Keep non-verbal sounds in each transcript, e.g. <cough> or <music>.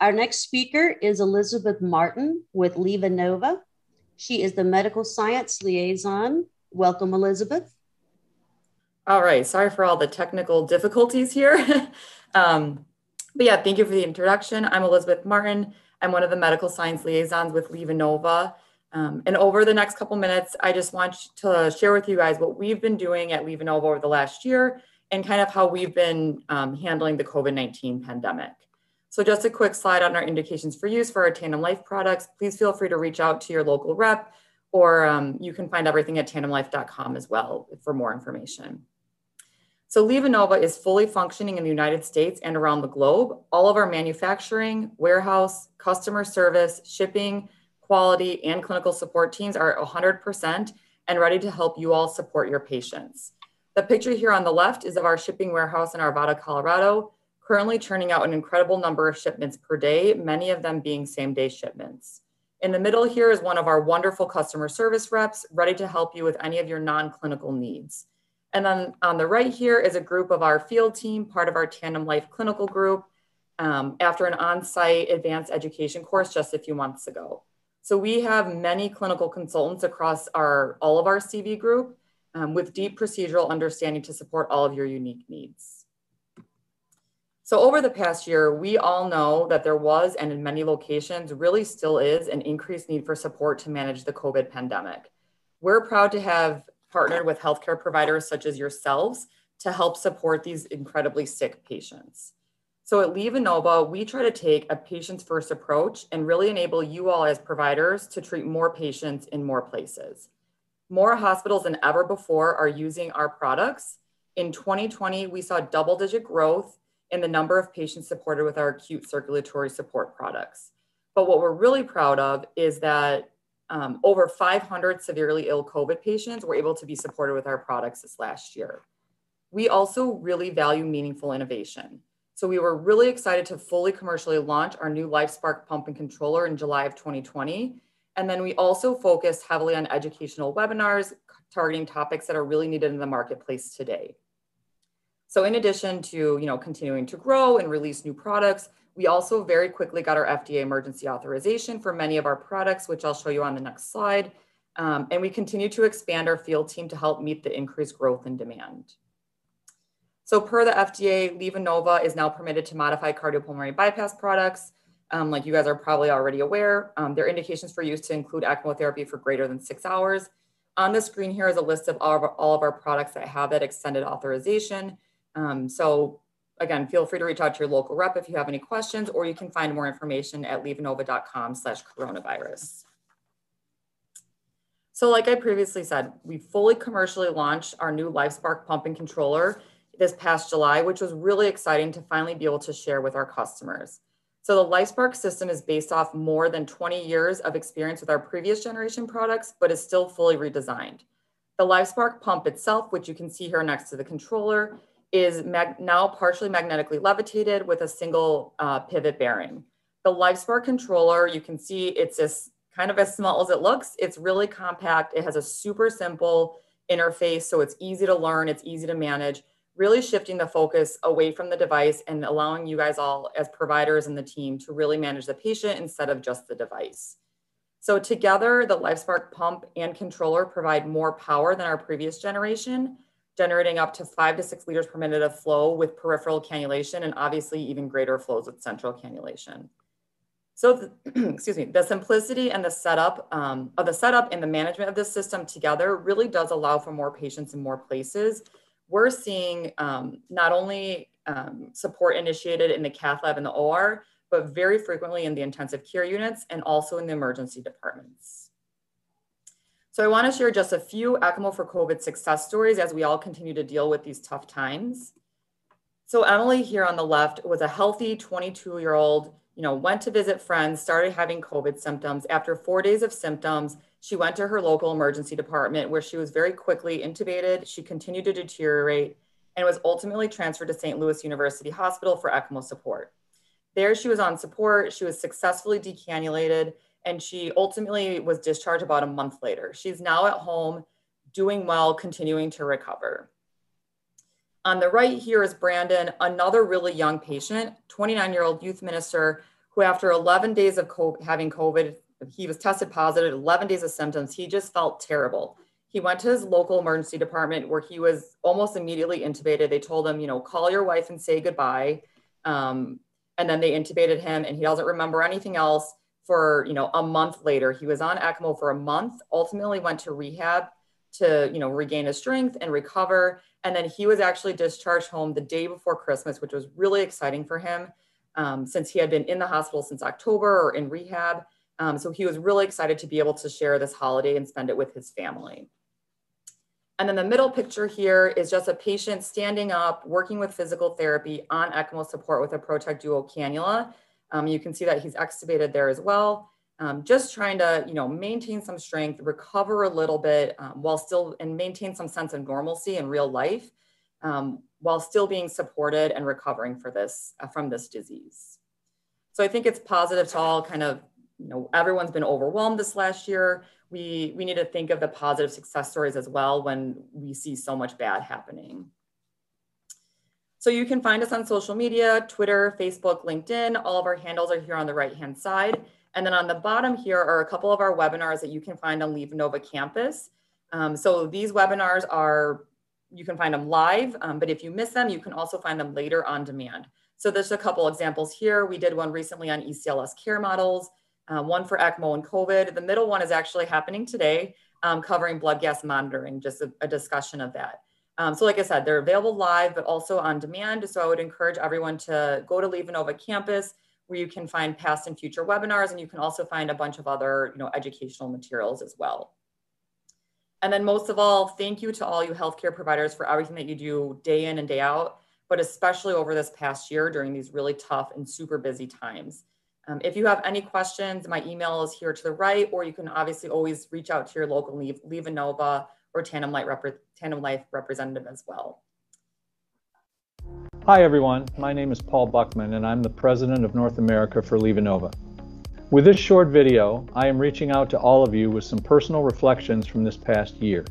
Our next speaker is Elizabeth Martin with LivaNova. She is the medical science liaison. Welcome, Elizabeth. All right, sorry for all the technical difficulties here. <laughs> um, but yeah, thank you for the introduction. I'm Elizabeth Martin. I'm one of the medical science liaisons with LivaNova. Um, and over the next couple minutes, I just want to share with you guys what we've been doing at LivaNova over the last year and kind of how we've been um, handling the COVID-19 pandemic. So just a quick slide on our indications for use for our Tandem Life products. Please feel free to reach out to your local rep or um, you can find everything at tandemlife.com as well for more information. So LivaNova is fully functioning in the United States and around the globe. All of our manufacturing, warehouse, customer service, shipping, quality, and clinical support teams are 100% and ready to help you all support your patients. The picture here on the left is of our shipping warehouse in Arvada, Colorado, currently churning out an incredible number of shipments per day, many of them being same day shipments. In the middle here is one of our wonderful customer service reps ready to help you with any of your non-clinical needs. And then on the right here is a group of our field team, part of our Tandem Life clinical group, um, after an on-site advanced education course just a few months ago. So we have many clinical consultants across our all of our CV group um, with deep procedural understanding to support all of your unique needs. So over the past year, we all know that there was, and in many locations really still is, an increased need for support to manage the COVID pandemic. We're proud to have partnered with healthcare providers such as yourselves to help support these incredibly sick patients. So at LivaNova, we try to take a patients first approach and really enable you all as providers to treat more patients in more places. More hospitals than ever before are using our products. In 2020, we saw double digit growth in the number of patients supported with our acute circulatory support products. But what we're really proud of is that um, over 500 severely ill COVID patients were able to be supported with our products this last year. We also really value meaningful innovation. So we were really excited to fully commercially launch our new LifeSpark pump and controller in July of 2020. And then we also focused heavily on educational webinars targeting topics that are really needed in the marketplace today. So in addition to you know, continuing to grow and release new products, we also very quickly got our FDA emergency authorization for many of our products, which I'll show you on the next slide. Um, and we continue to expand our field team to help meet the increased growth and demand. So per the FDA, LivaNova is now permitted to modify cardiopulmonary bypass products. Um, like you guys are probably already aware, um, their indications for use to include ECMO therapy for greater than six hours. On the screen here is a list of all of our, all of our products that have that extended authorization. Um, so again, feel free to reach out to your local rep if you have any questions, or you can find more information at livanova.com slash coronavirus. So like I previously said, we fully commercially launched our new LifeSpark pump and controller this past July, which was really exciting to finally be able to share with our customers. So the LifeSpark system is based off more than 20 years of experience with our previous generation products, but is still fully redesigned. The LifeSpark pump itself, which you can see here next to the controller, is now partially magnetically levitated with a single uh, pivot bearing. The LifeSpark controller, you can see it's as kind of as small as it looks. It's really compact. It has a super simple interface, so it's easy to learn, it's easy to manage, really shifting the focus away from the device and allowing you guys all as providers and the team to really manage the patient instead of just the device. So together, the LifeSpark pump and controller provide more power than our previous generation, generating up to five to six liters per minute of flow with peripheral cannulation and obviously even greater flows with central cannulation. So, the, <clears throat> excuse me, the simplicity and the setup um, of the setup and the management of this system together really does allow for more patients in more places. We're seeing um, not only um, support initiated in the cath lab and the OR, but very frequently in the intensive care units and also in the emergency departments. So I want to share just a few ECMO for COVID success stories as we all continue to deal with these tough times. So Emily here on the left was a healthy 22 year old, you know, went to visit friends, started having COVID symptoms. After four days of symptoms, she went to her local emergency department where she was very quickly intubated. She continued to deteriorate and was ultimately transferred to St. Louis University Hospital for ECMO support. There she was on support. She was successfully decannulated and she ultimately was discharged about a month later. She's now at home, doing well, continuing to recover. On the right here is Brandon, another really young patient, 29 year old youth minister, who, after 11 days of COVID, having COVID, he was tested positive, 11 days of symptoms. He just felt terrible. He went to his local emergency department where he was almost immediately intubated. They told him, you know, call your wife and say goodbye. Um, and then they intubated him, and he doesn't remember anything else for you know a month later. He was on ECMO for a month. Ultimately, went to rehab to you know regain his strength and recover. And then he was actually discharged home the day before Christmas, which was really exciting for him um, since he had been in the hospital since October or in rehab. Um, so he was really excited to be able to share this holiday and spend it with his family. And then the middle picture here is just a patient standing up, working with physical therapy on ECMO support with a ProtekDuo cannula. Um, you can see that he's extubated there as well. Um, just trying to, you know, maintain some strength, recover a little bit um, while still and maintain some sense of normalcy in real life um, while still being supported and recovering for this uh, from this disease. So I think it's positive to all kind of, you know, everyone's been overwhelmed this last year. We, we need to think of the positive success stories as well when we see so much bad happening. So you can find us on social media, Twitter, Facebook, LinkedIn. All of our handles are here on the right-hand side. And then on the bottom here are a couple of our webinars that you can find on LivaNova campus. Um, so these webinars are you can find them live, um, but if you miss them, you can also find them later on demand. So there's a couple examples here. We did one recently on ECLS care models, uh, one for ECMO and COVID. The middle one is actually happening today, um, covering blood gas monitoring, just a, a discussion of that. Um, so like I said, they're available live, but also on demand. So I would encourage everyone to go to LivaNova campus, where you can find past and future webinars, and you can also find a bunch of other you know, educational materials as well. And then most of all, thank you to all you healthcare providers for everything that you do day in and day out, but especially over this past year during these really tough and super busy times. Um, if you have any questions, my email is here to the right, or you can obviously always reach out to your local LivaNova or Tandem, Light Tandem Life representative as well. Hi everyone, my name is Paul Buckman and I'm the President of North America for LivaNova. With this short video, I am reaching out to all of you with some personal reflections from this past year.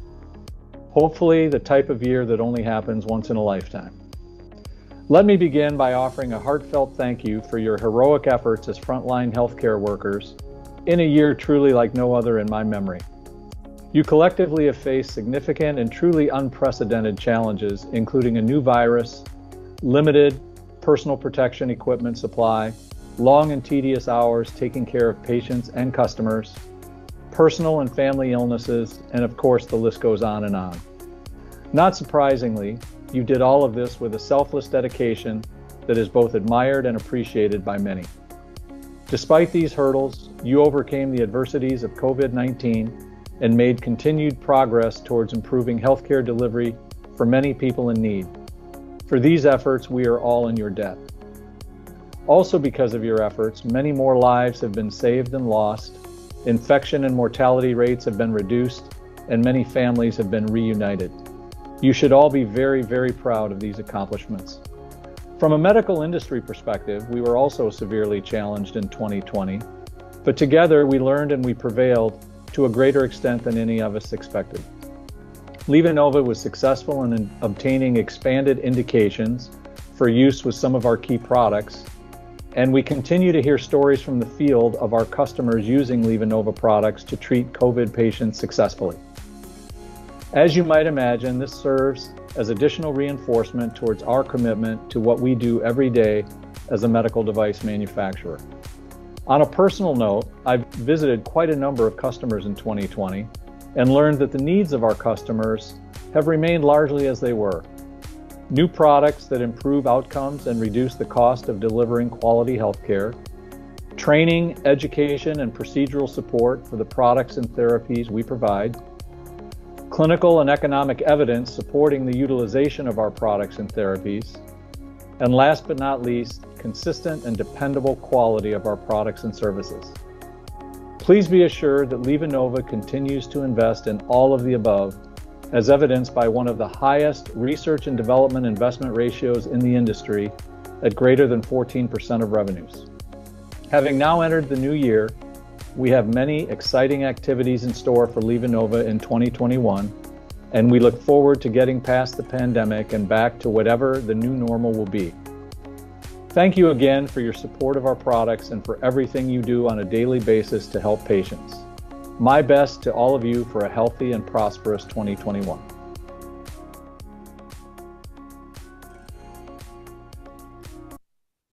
Hopefully the type of year that only happens once in a lifetime. Let me begin by offering a heartfelt thank you for your heroic efforts as frontline healthcare workers in a year truly like no other in my memory. You collectively have faced significant and truly unprecedented challenges, including a new virus, limited personal protection equipment supply, long and tedious hours taking care of patients and customers, personal and family illnesses, and of course, the list goes on and on. Not surprisingly, you did all of this with a selfless dedication that is both admired and appreciated by many. Despite these hurdles, you overcame the adversities of COVID 19 and made continued progress towards improving healthcare delivery for many people in need. For these efforts, we are all in your debt. Also, because of your efforts, many more lives have been saved and lost, infection and mortality rates have been reduced, and many families have been reunited. You should all be very, very proud of these accomplishments. From a medical industry perspective, we were also severely challenged in 2020, but together we learned and we prevailed to a greater extent than any of us expected. LivaNova was successful in obtaining expanded indications for use with some of our key products and we continue to hear stories from the field of our customers using LivaNova products to treat COVID patients successfully. As you might imagine, this serves as additional reinforcement towards our commitment to what we do every day as a medical device manufacturer. On a personal note, I've visited quite a number of customers in 2020 and learned that the needs of our customers have remained largely as they were. New products that improve outcomes and reduce the cost of delivering quality healthcare, training, education, and procedural support for the products and therapies we provide, clinical and economic evidence supporting the utilization of our products and therapies, and last but not least, consistent and dependable quality of our products and services. Please be assured that LivaNova continues to invest in all of the above as evidenced by one of the highest research and development investment ratios in the industry at greater than 14% of revenues. Having now entered the new year, we have many exciting activities in store for LivaNova in 2021, and we look forward to getting past the pandemic and back to whatever the new normal will be. Thank you again for your support of our products and for everything you do on a daily basis to help patients. My best to all of you for a healthy and prosperous 2021.